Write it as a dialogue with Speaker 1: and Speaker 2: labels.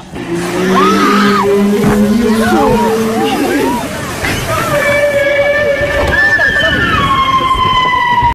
Speaker 1: ó.